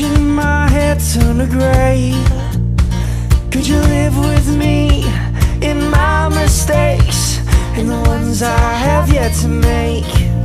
Watching my hair turn to gray. Could you live with me in my mistakes and the ones I have yet to make?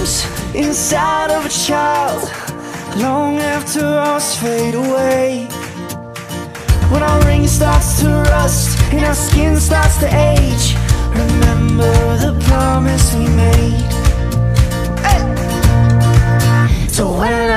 Dreams inside of a child long after ours fade away. When our ring starts to rust and our skin starts to age, remember the promise we made. Hey! So when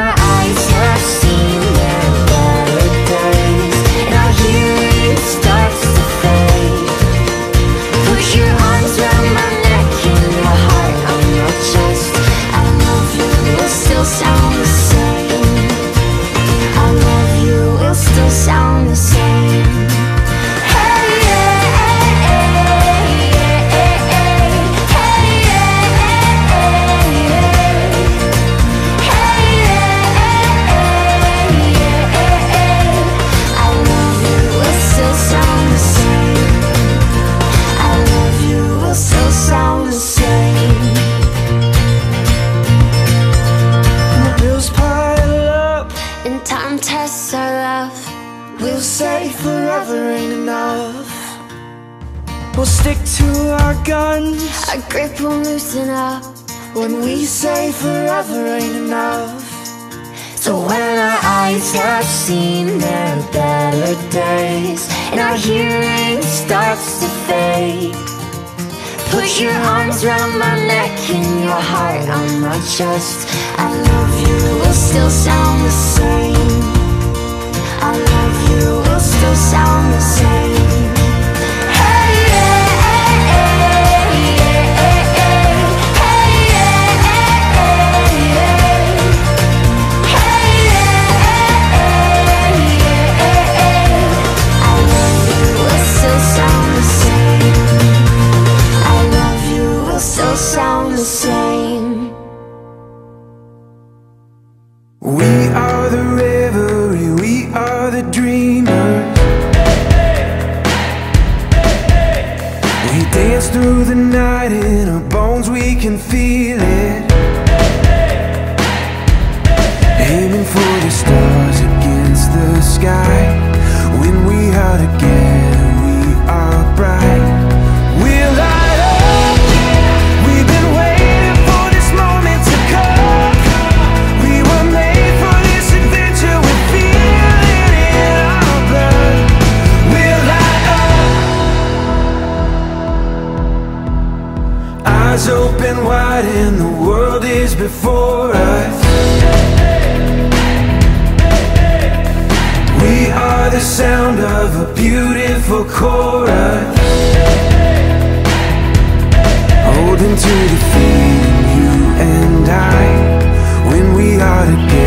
forever ain't enough. We'll stick to our guns Our grip will loosen up. when we say forever ain't enough. So when our eyes have seen their better days and our hearing starts to fade, put your arms around my neck and your heart on my chest. I love you will still sound the same. I love sound the same. Aiming for the stars against the sky. When we are together, we are bright. We'll light up. We've been waiting for this moment to come. We were made for this adventure. We feel it in our blood. We'll light up. Eyes open wide and the world is before us. The sound of a beautiful chorus. Holding to the feeling, you and I. When we are together.